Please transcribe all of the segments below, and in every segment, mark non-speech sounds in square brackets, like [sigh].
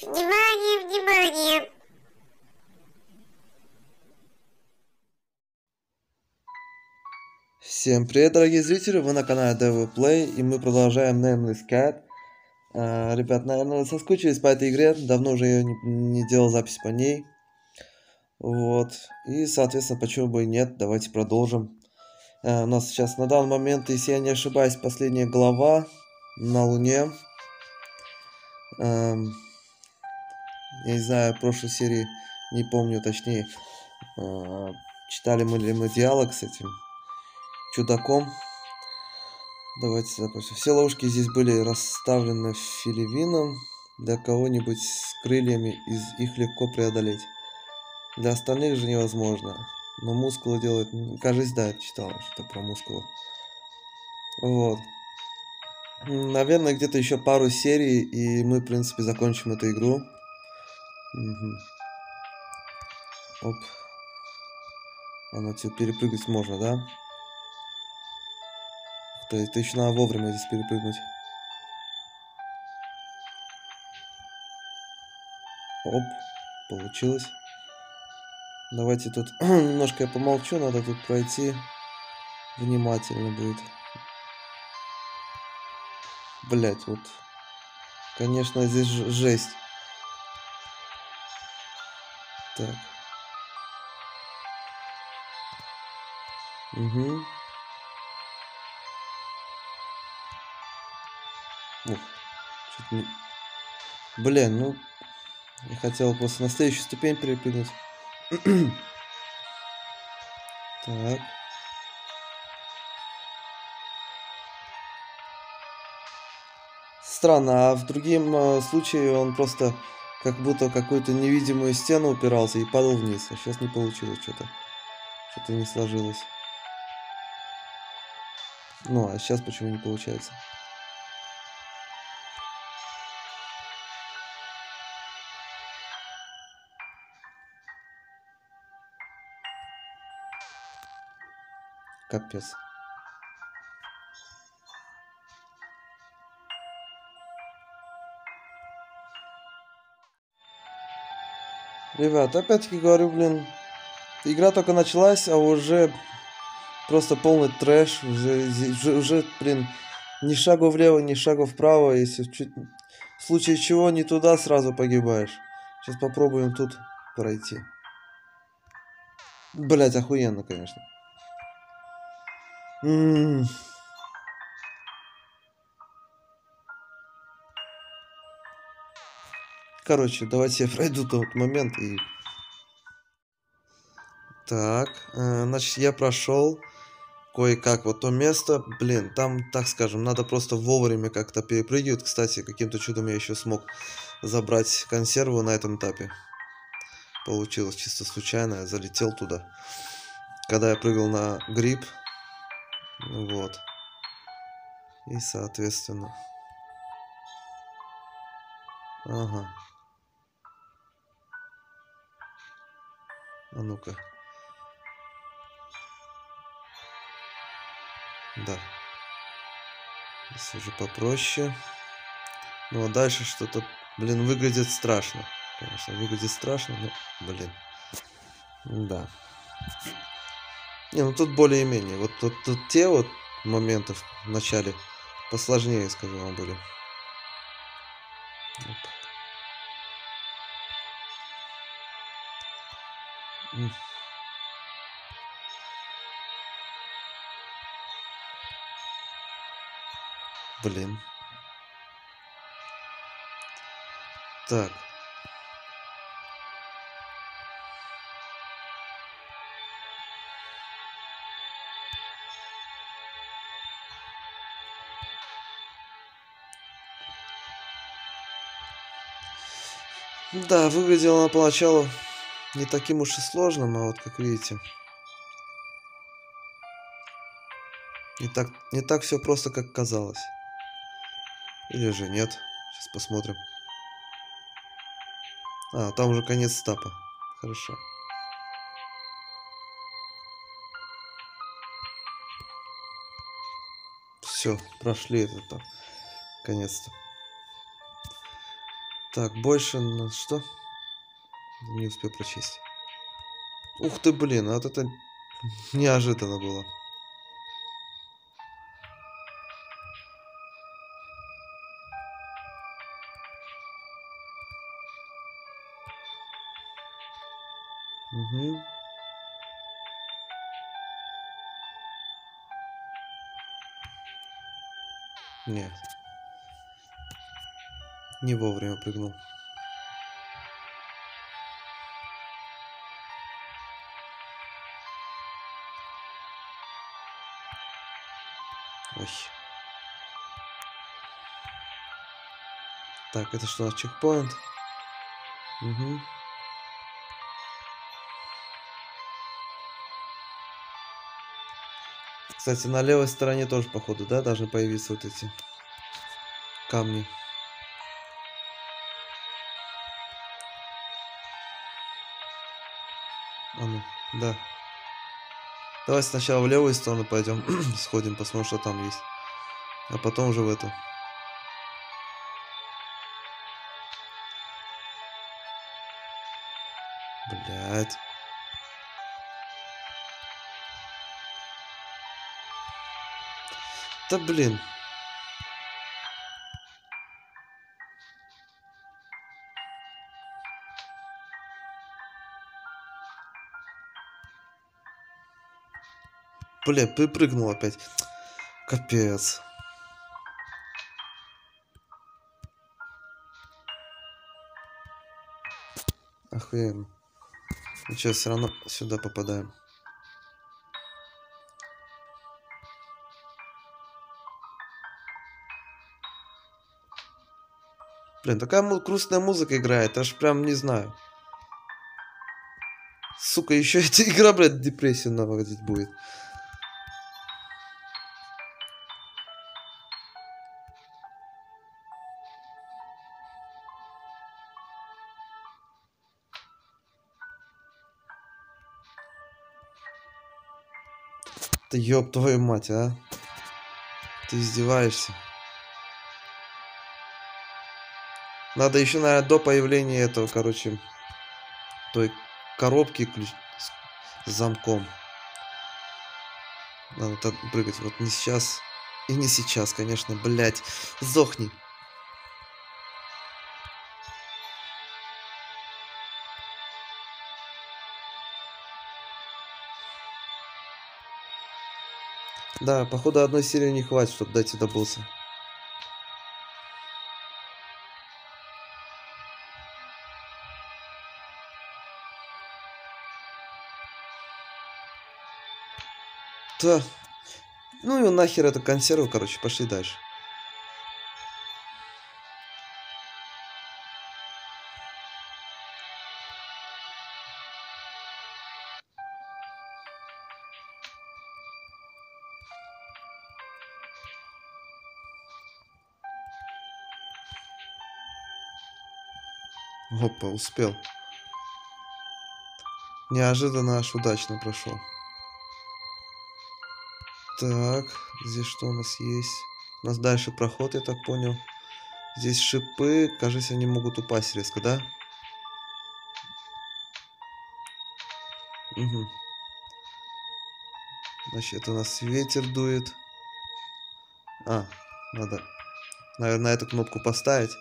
Внимание, внимание! Всем привет, дорогие зрители! Вы на канале Devil Play, и мы продолжаем Nameless Cat. А, ребят, наверное, вы соскучились по этой игре, давно уже я не, не делал запись по ней. Вот, и, соответственно, почему бы и нет, давайте продолжим. А, у нас сейчас на данный момент, если я не ошибаюсь, последняя глава на Луне. А, я не знаю, в прошлой серии, не помню точнее, а, читали мы ли мы диалог с этим чудаком. Давайте запросим. Все ловушки здесь были расставлены филевином. Для кого-нибудь с крыльями из их легко преодолеть. Для остальных же невозможно. Но мускулы делают... Кажется, да, читал что-то про мускулы. Вот. Наверное, где-то еще пару серий, и мы, в принципе, закончим эту игру. Угу. Оп. Она отсюда перепрыгнуть можно, да? То есть еще надо вовремя здесь перепрыгнуть. Оп, получилось. Давайте тут [clears throat] немножко я помолчу, надо тут пройти. Внимательно будет. Блять, вот. Конечно, здесь жесть. Так. Угу. Ух, чуть не... Блин, ну... Я хотел просто на следующую ступень перепрыгнуть. [clears throat] так. Странно, а в другим э, случае он просто как будто какую-то невидимую стену упирался и падал вниз. А сейчас не получилось что-то. Что-то не сложилось. Ну, а сейчас почему не получается? Капец. Ребят, опять-таки говорю, блин, игра только началась, а уже просто полный трэш, уже, уже, уже блин, ни шагу влево, ни шагу вправо, если чуть, в случае чего не туда сразу погибаешь. Сейчас попробуем тут пройти. Блять, охуенно, конечно. М -м. Короче, давайте я пройду тот момент и... Так, э, значит, я прошел кое-как вот то место. Блин, там, так скажем, надо просто вовремя как-то перепрыгивать. Кстати, каким-то чудом я еще смог забрать консерву на этом этапе. Получилось чисто случайно, я залетел туда. Когда я прыгал на гриб, вот. И, соответственно... Ага. А ну-ка. Да. Здесь уже попроще. Ну а дальше что-то, блин, выглядит страшно. Конечно, выглядит страшно, но, блин. Да. Не, ну тут более-менее. Вот тут, тут те вот моменты в начале посложнее, скажу вам, были. Блин. Так. Да, выглядело она поначалу не таким уж и сложным, а вот как видите. Не так, не так все просто, как казалось. Или же нет. Сейчас посмотрим. А, там уже конец стапа. Хорошо. Все, прошли этот там. Конец-то. Так, больше на что? Не успел прочесть. Ух ты, блин, а вот это неожиданно было. Угу. Нет. Не вовремя прыгнул. Так, это что, чекпоинт? Угу. Кстати, на левой стороне тоже, походу, да, должны появиться вот эти камни. А ну, да. Давай сначала в левую сторону пойдем, [clears throat] сходим, посмотрим, что там есть. А потом уже в эту. Блять. Да блин. Бля, припрыгнул опять. Капец. Охуенно. Ничего, все равно сюда попадаем. Блин, такая му- грустная музыка играет, аж прям не знаю. Сука, еще [laughs] эта игра, блядь, депрессию наводить будет. Ёб твою мать, а? Ты издеваешься? Надо еще, наверное, до появления этого, короче, той коробки ключ с замком. Надо так прыгать. Вот не сейчас. И не сейчас, конечно, блядь. Сдохни. Да, походу одной серии не хватит, чтобы дойти до босса. Да. Ну и нахер эту консерву, короче, пошли дальше. Опа, успел. Неожиданно аж удачно прошел. Так, здесь что у нас есть? У нас дальше проход, я так понял. Здесь шипы, кажется, они могут упасть резко, да? Угу. Значит, это у нас ветер дует. А, надо, наверное, эту кнопку поставить.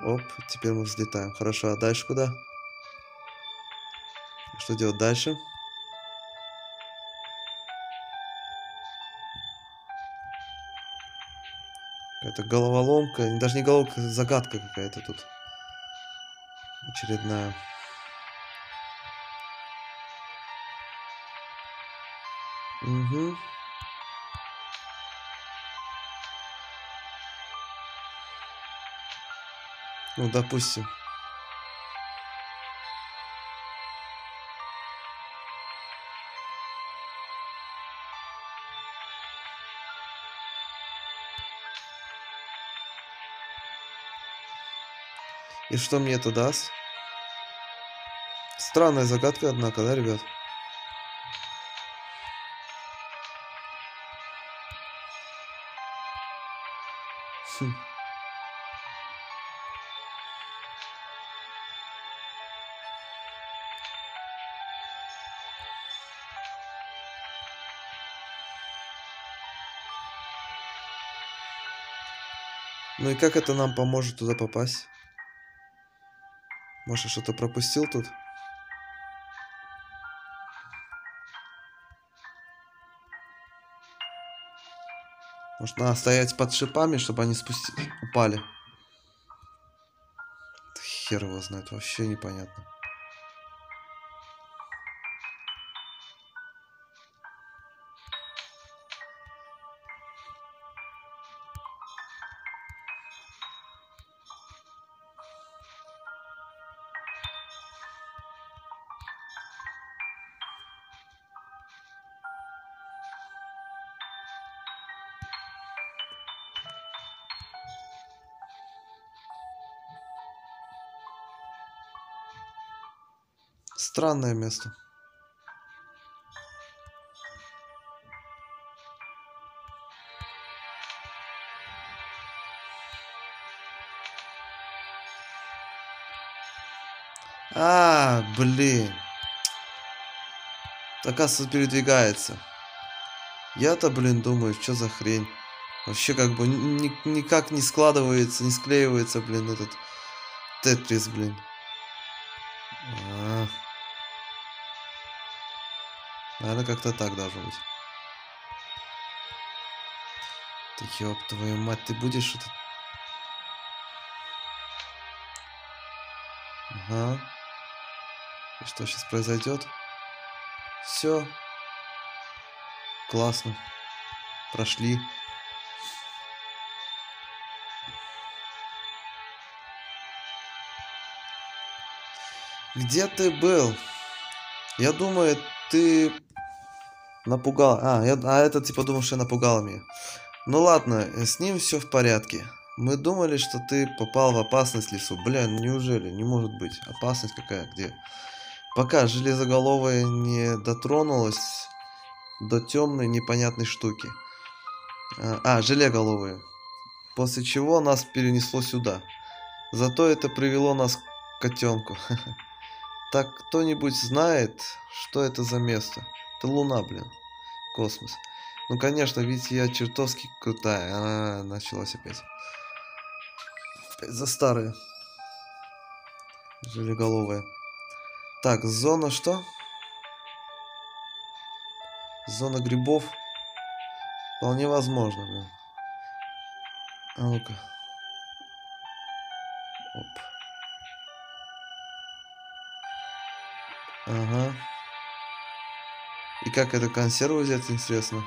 Оп, теперь мы взлетаем. Хорошо, а дальше куда? Что делать дальше? Какая-то головоломка. Даже не головоломка, загадка какая-то тут. Очередная. Угу. Ну, допустим. И что мне это даст? Странная загадка, однако, да, ребят? Ну и как это нам поможет туда попасть? Я что-то пропустил тут? Может, надо стоять под шипами, чтобы они спусти... упали? Хер его знает, вообще непонятно. Странное место. А, блин. Оказывается, передвигается. Я-то, блин, думаю, что за хрень. Вообще как бы ни- никак не складывается, не склеивается, блин, этот Тетрис, блин. Наверное, как-то так должно быть. Да ёб твою мать, ты будешь это... Ага. И что сейчас произойдет? Все. Классно. Прошли. Где ты был? Я думаю, ты напугал. А, я, а это типа думал, что я напугал меня. Ну ладно, с ним все в порядке. Мы думали, что ты попал в опасность лесу. Бля, неужели? Не может быть. Опасность какая? Где? Пока железоголовая не дотронулась до темной непонятной штуки. А, а, желеголовые. После чего нас перенесло сюда. Зато это привело нас к котенку. [laughs] Так кто-нибудь знает, что это за место? Это Луна, блин. Космос. Ну, конечно, ведь я чертовски крутая. А, началось опять. Опять за старые. Желеголовые. Так, зона что? Зона грибов. Вполне возможно, блин. А ну-ка. Оп. Ага. И как эту консерву взять, интересно?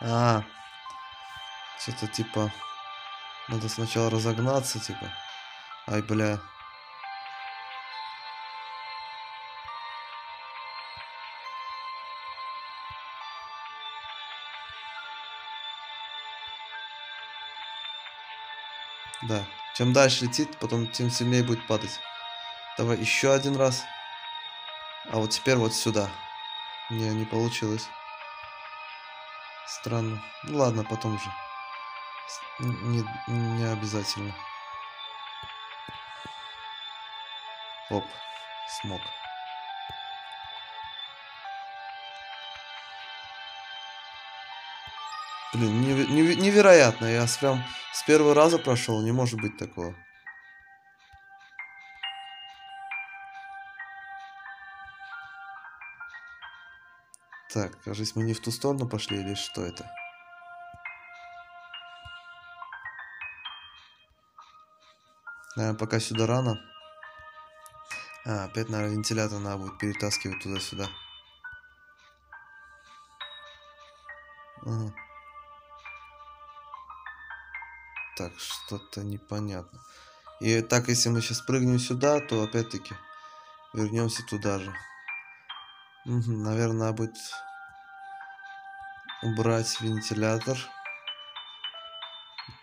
А, что-то типа... Надо сначала разогнаться, типа. Ай, бля. Да. Чем дальше летит, потом тем сильнее будет падать. Давай еще один раз. А вот теперь вот сюда. Не, не получилось. Странно. Ну ладно, потом уже. С- Не, не обязательно. Оп, смог. Блин, неве- неве- невероятно. Я прям с первого раза прошел. Не может быть такого. Так, кажется, мы не в ту сторону пошли или что это? Наверное, пока сюда рано. А, опять, наверное, вентилятор надо будет перетаскивать туда-сюда. Ага. Так, что-то непонятно. И так, если мы сейчас прыгнем сюда, то опять-таки вернемся туда же. Мгм, наверное, будет убрать вентилятор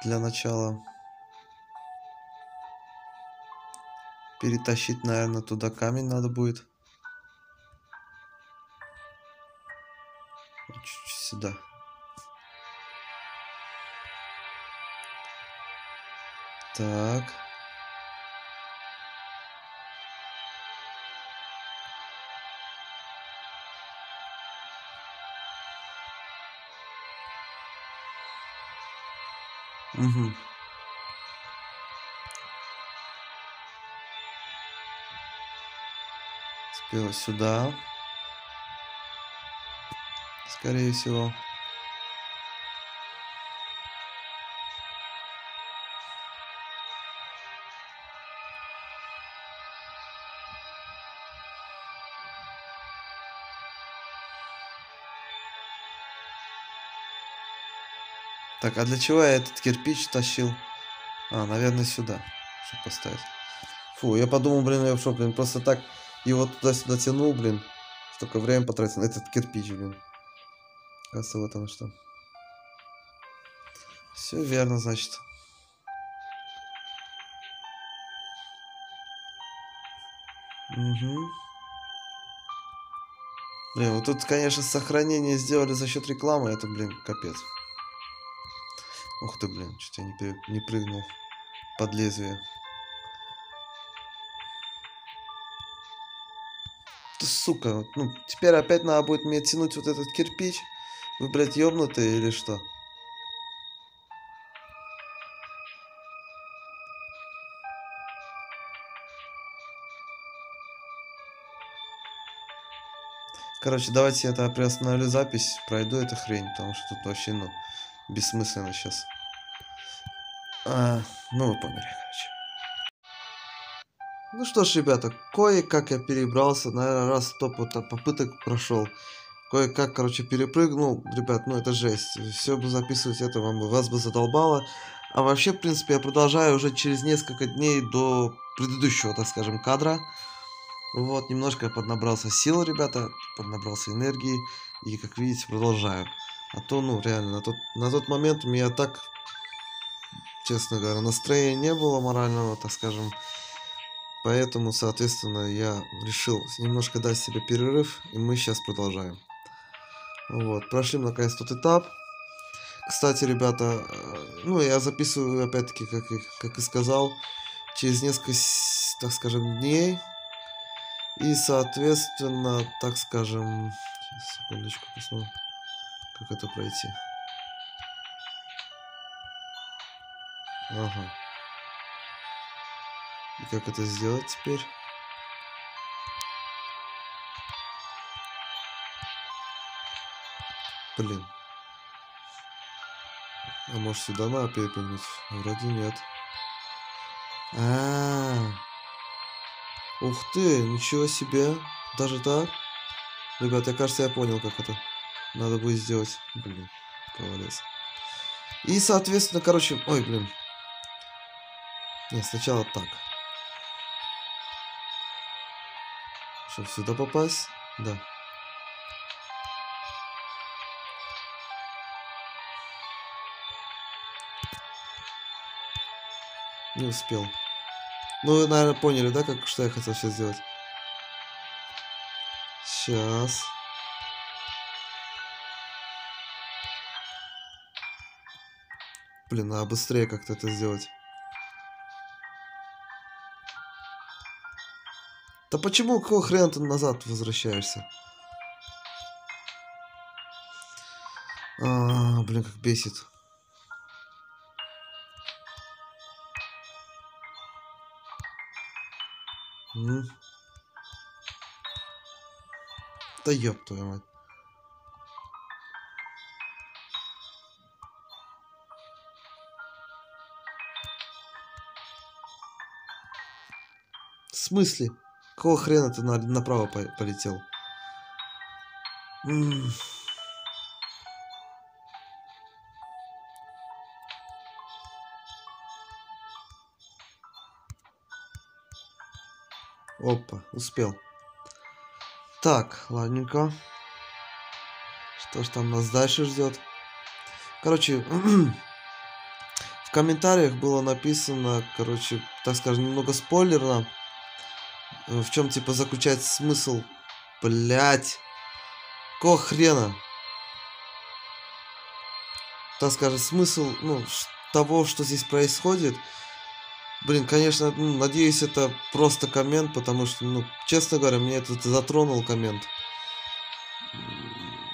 для начала. Перетащить, наверное, туда камень надо будет. Чуть-чуть сюда. Так. Угу. Спела сюда. Скорее всего. Так, а для чего я этот кирпич тащил? А, наверное, сюда, чтобы поставить. Фу, я подумал, блин, я в блин, просто так его туда-сюда тянул, блин. Столько времени потратил на этот кирпич, блин. Кажется, вот оно что. Все верно, значит. Угу. Блин, вот тут, конечно, сохранение сделали за счет рекламы, это, блин, капец. Ух ты, блин, чуть я не, при... не прыгнул под лезвие. Ты, сука, ну, теперь опять надо будет мне тянуть вот этот кирпич. Вы, блядь, ёбнутые или что? Короче, давайте я тогда приостановлю запись, пройду эту хрень, потому что тут вообще, ну, бессмысленно сейчас. А, ну, вы поняли, короче. Ну что ж, ребята, кое-как я перебрался, наверное, раз вот попыток прошел. Кое-как, короче, перепрыгнул. Ребят, ну это жесть. Все бы записывать это вам вас бы задолбало. А вообще, в принципе, я продолжаю уже через несколько дней до предыдущего, так скажем, кадра. Вот, немножко поднабрался сил, ребята, поднабрался энергии. И, как видите, продолжаю. А то, ну, реально, на тот, на тот момент у меня так, честно говоря, настроения не было морального, так скажем. Поэтому, соответственно, я решил немножко дать себе перерыв, и мы сейчас продолжаем. Вот, прошли наконец тот этап. Кстати, ребята, э, ну, я записываю, опять-таки, как, и, как и сказал, через несколько, так скажем, дней. И, соответственно, так скажем... Сейчас, секундочку, посмотрим как это пройти. Ага. И как это сделать теперь? Блин. А может сюда надо перепрыгнуть? Вроде нет. А, -а, а Ух ты, ничего себе. Даже так? Ребят, я кажется, я понял, как это. Надо будет сделать. Блин, провалился. И, соответственно, короче... Ой, блин. Нет, сначала так. Чтобы сюда попасть? Да. Не успел. Ну, вы, наверное, поняли, да, как, что я хотел сейчас сделать? Сейчас. Блин, надо быстрее как-то это сделать. Да почему, какого хрена ты назад возвращаешься? А, блин, как бесит. М? Да ёб твою мать. В смысле? Какого хрена ты на, направо по полетел? М -м. Опа, успел. Так, ладненько. Что ж там нас дальше ждет? Короче, [clears throat] в комментариях было написано, короче, так скажем, немного спойлерно. Э, в чем типа заключается смысл? Блять. Какого хрена? Так скажем, смысл, ну, того, что здесь происходит. Блин, конечно, ну, надеюсь, это просто коммент, потому что, ну, честно говоря, мне это затронул коммент.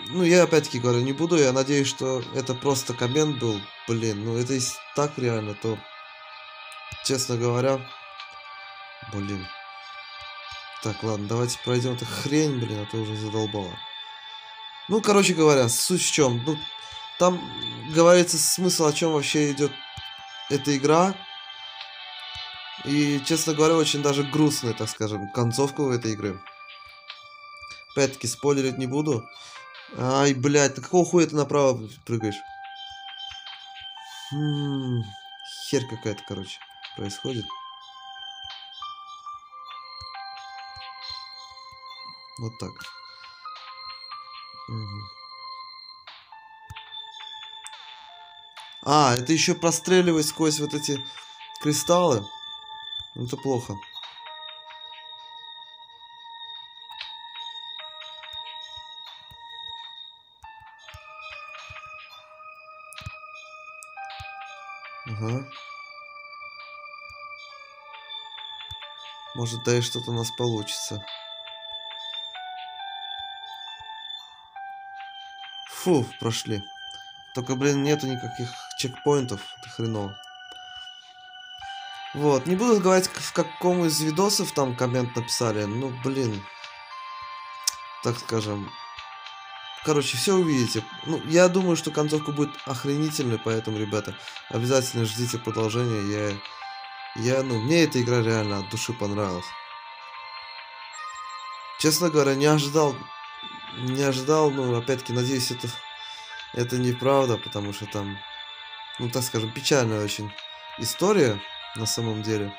ну, я опять-таки говорю, не буду, я надеюсь, что это просто коммент был. Блин, ну это если так реально, то, честно говоря, блин. Так, ладно, давайте пройдем эту хрень, блин, а то уже задолбало. Ну, короче говоря, суть в чем? Ну, там говорится смысл, о чем вообще идет эта игра. И, честно говоря, очень даже грустная, так скажем, концовка у этой игры. Опять-таки, спойлерить не буду. Ай, блядь, на какого хуя ты направо прыгаешь? М херь какая-то, короче, происходит. Вот так. Угу. А, это еще простреливать сквозь вот эти кристаллы. Это плохо. Ага. Может, да и что-то у нас получится. Фу, прошли. Только, блин, нету никаких чекпоинтов. Это хреново. Вот, не буду говорить, в каком из видосов там коммент написали. Ну, блин. Так скажем. Короче, все увидите. Ну, я думаю, что концовка будет охренительной, поэтому, ребята, обязательно ждите продолжения. Я, я, ну, мне эта игра реально от души понравилась. Честно говоря, не ожидал, не ожидал, ну, опять-таки, надеюсь, это, это неправда, потому что там, ну, так скажем, печальная очень история на самом деле.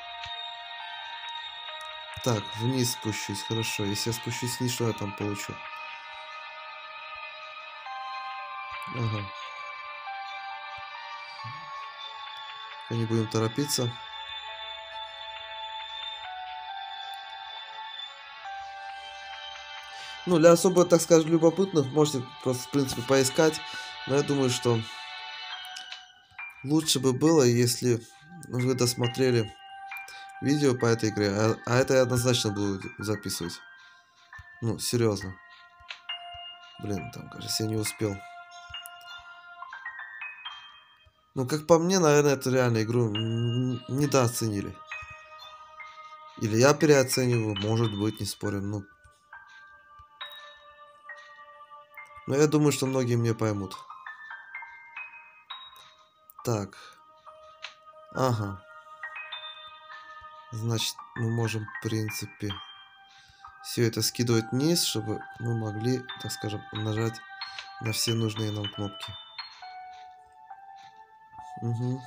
Так, вниз спущусь, хорошо. Если я спущусь вниз, что я там получу? Ага. Не будем торопиться. Ну, для особо, так скажем, любопытных можете просто, в принципе, поискать. Но я думаю, что лучше бы было, если вы досмотрели видео по этой игре. А, а это я однозначно буду записывать. Ну, серьезно. Блин, там, кажется, я не успел. Ну, как по мне, наверное, эту реально игру недооценили. Или я переоцениваю, может быть, не спорим. Ну, но я думаю, что многие мне поймут. Так. Ага. Значит, мы можем, в принципе, все это скидывать вниз, чтобы мы могли, так скажем, нажать на все нужные нам кнопки. Угу.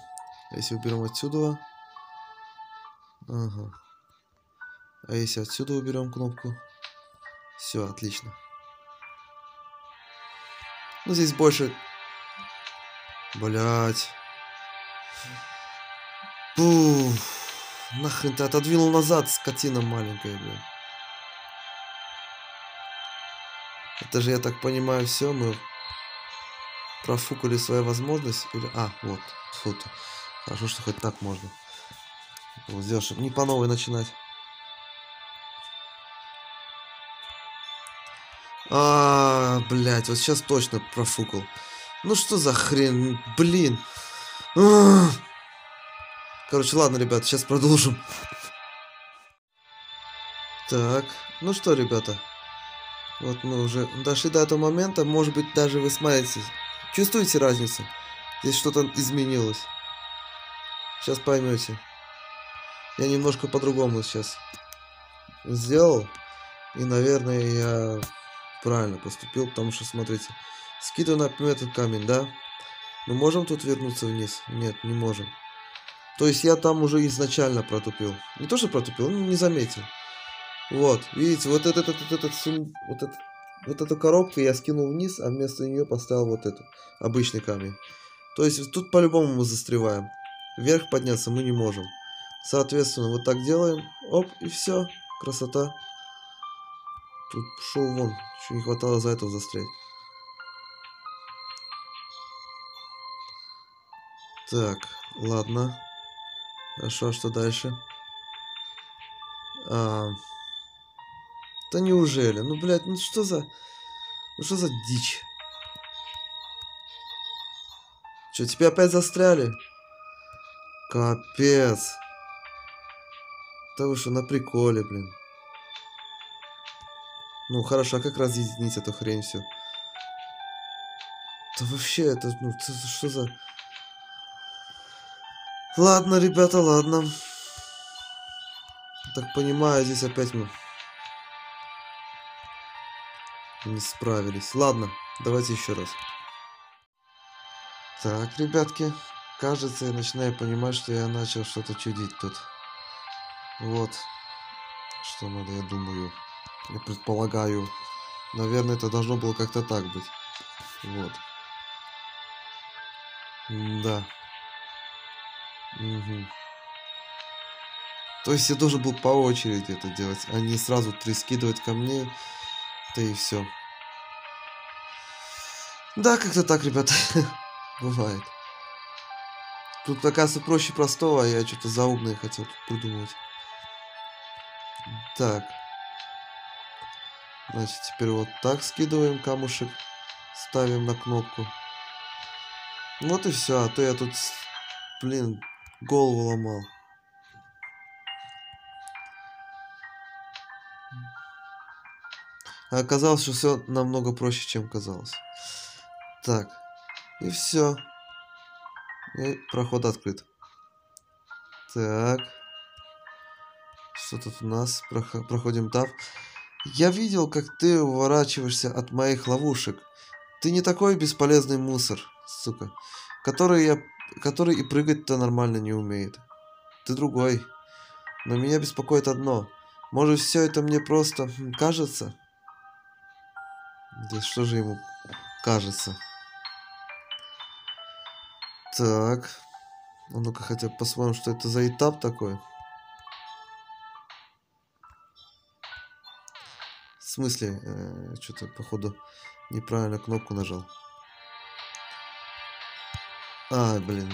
Если уберем отсюда. Ага. А если отсюда уберем кнопку? Все, отлично. Ну, здесь больше... Блять. Нахрен ты отодвинул назад, скотина маленькая, блин. Это же, я так понимаю, все, мы профукали свою возможность. Или... А, вот, фото. Хорошо, что хоть так можно. Вот сделать, чтобы не по новой начинать. А, блять, вот сейчас точно профукал. Ну что за хрен, блин. Короче, ладно, ребят, сейчас продолжим. Так, ну что, ребята. Вот мы уже дошли до этого момента. Может быть, даже вы смотрите. Чувствуете разницу? Здесь что-то изменилось. Сейчас поймете. Я немножко по-другому сейчас сделал. И, наверное, я правильно поступил, потому что, смотрите, скидываю, например, этот камень, да? Мы можем тут вернуться вниз? Нет, не можем. То есть я там уже изначально протупил. Не то, что протупил, ну, не заметил. Вот, видите, вот этот, этот, этот, этот, вот, этот, вот эту коробку я скинул вниз, а вместо нее поставил вот эту, обычный камень. То есть тут по-любому мы застреваем. Вверх подняться мы не можем. Соответственно, вот так делаем. Оп, и все. Красота. Тут шел вон. Еще не хватало за этого застрять. Так, ладно. Хорошо, а что дальше? А... Да неужели? Ну, блядь, ну что за... Ну что за дичь? Че, тебе опять застряли? Капец. Да вы что, на приколе, блин. Ну, хорошо, а как разъединить эту хрень всю? Да вообще, это, ну, это что за... Ладно, ребята, ладно. Так понимаю, здесь опять мы не справились. Ладно, давайте еще раз. Так, ребятки, кажется, я начинаю понимать, что я начал что-то чудить тут. Вот, что надо, я думаю, я предполагаю. Наверное, это должно было как-то так быть. Вот. Да. Угу. То есть я должен был по очереди это делать, а не сразу три скидывать камней. Да и все. Да, как-то так, ребята. [laughs] Бывает. Тут, оказывается, проще простого, а я что-то заумное хотел тут придумывать. Так. Значит, теперь вот так скидываем камушек. Ставим на кнопку. Вот и все. А то я тут, блин, голову ломал. А оказалось, что все намного проще, чем казалось. Так. И все. И проход открыт. Так. Что тут у нас? Проходим тап. Я видел, как ты уворачиваешься от моих ловушек. Ты не такой бесполезный мусор, сука. Который я... Который и прыгать-то нормально не умеет. Ты другой. Но меня беспокоит одно. Может, все это мне просто кажется? Да что же ему кажется? Так. А ну-ка хотя бы посмотрим, что это за этап такой. Смысле? Э, Что-то, походу, неправильно кнопку нажал. А, блин.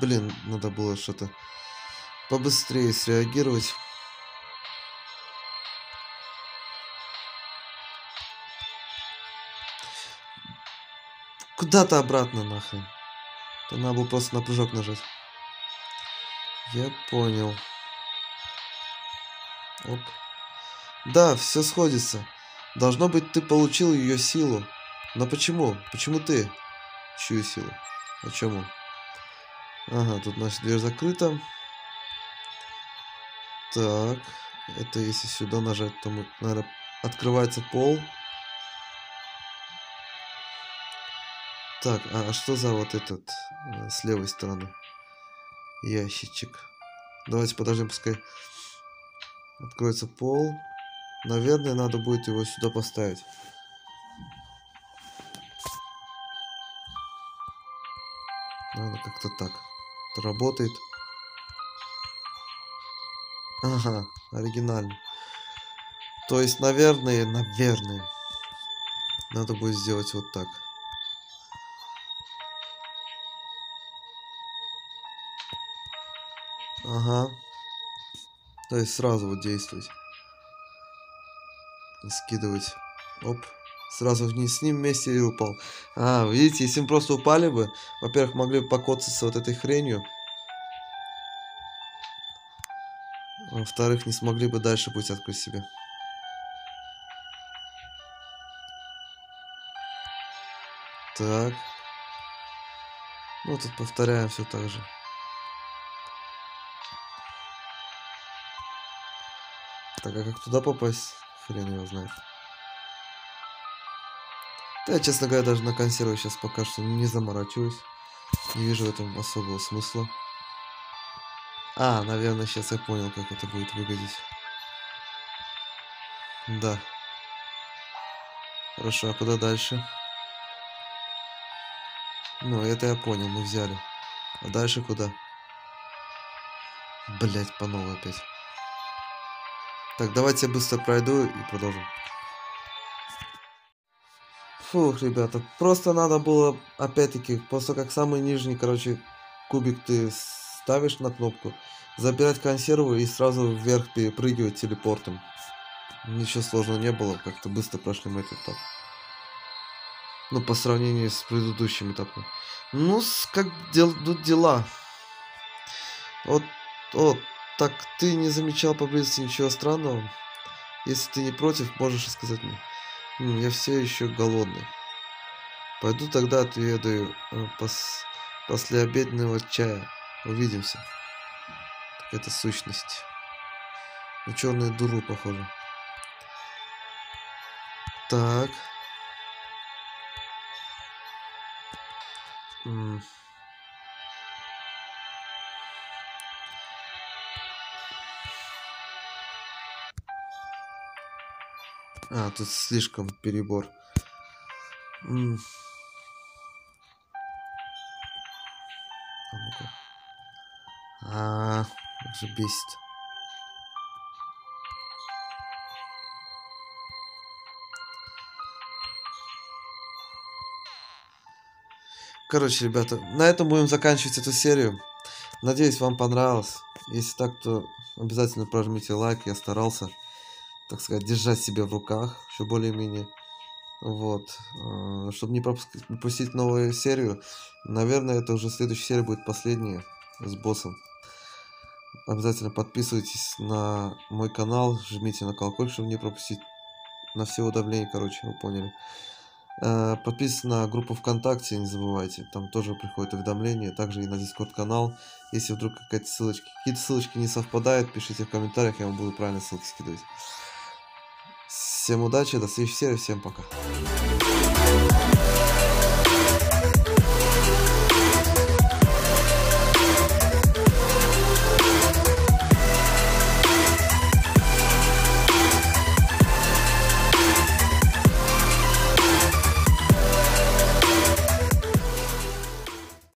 Блин, надо было что-то побыстрее среагировать. Куда-то обратно нахрен. То надо было просто на прыжок нажать. Я понял. Оп. Да, все сходится. Должно быть, ты получил ее силу. Но почему? Почему ты? Чью силу? О чем он? Ага, тут наша дверь закрыта. Так. Это если сюда нажать, то, мы, наверное, открывается пол. Так, а что за вот этот э, с левой стороны ящичек? Давайте подождем, пускай откроется пол. Наверное, надо будет его сюда поставить. Надо как-то так. Это работает. Ага, оригинально. То есть, наверное, наверное, надо будет сделать вот так. Ага. То есть сразу вот действовать. Скидывать. Оп. Сразу вниз с ним вместе и упал. А, видите, если мы просто упали бы, во-первых, могли бы покоцаться вот этой хренью. Во-вторых, не смогли бы дальше путь открыть себе. Так. Ну, тут повторяем все так же. Так, а как туда попасть? Хрен его знает. Да, честно говоря, даже на консервы сейчас пока что не заморачиваюсь. Не вижу в этом особого смысла. А, наверное, сейчас я понял, как это будет выглядеть. Да. Хорошо, а куда дальше? Ну, это я понял, мы взяли. А дальше куда? Блять, по новой опять. Так, давайте я быстро пройду и продолжим. Фух, ребята, просто надо было, опять-таки, после как самый нижний, короче, кубик ты ставишь на кнопку, забирать консерву и сразу вверх перепрыгивать телепортом. Ничего сложного не было, как-то быстро прошли мы этот этап. Ну, по сравнению с предыдущим этапом. Ну, как дел, идут дела. Вот, вот, так ты не замечал поблизости ничего странного? Если ты не против, можешь сказать мне. М, я все еще голодный. Пойду тогда отведаю э, пос... после обеденного чая. Увидимся. Это сущность. На черную дуру похоже. Так. М. А, тут слишком перебор. М. А ну-ка. А, как же бесит. Короче, ребята, на этом будем заканчивать эту серию. Надеюсь, вам понравилось. Если так, то обязательно прожмите лайк. Я старался, так сказать, держать себя в руках, еще более-менее. Вот. Чтобы не пропустить новую серию. Наверное, это уже следующая серия будет последняя с боссом. Обязательно подписывайтесь на мой канал, жмите на колокольчик, чтобы не пропустить на все уведомления, короче, вы поняли. Э, Подписывайтесь на группу ВКонтакте, не забывайте, там тоже приходят уведомления, также и на Дискорд канал. Если вдруг какая-то ссылочка, какие-то ссылочки не совпадают, пишите в комментариях, я вам буду правильно ссылки скидывать. Всем удачи, до следующей серии, всем пока.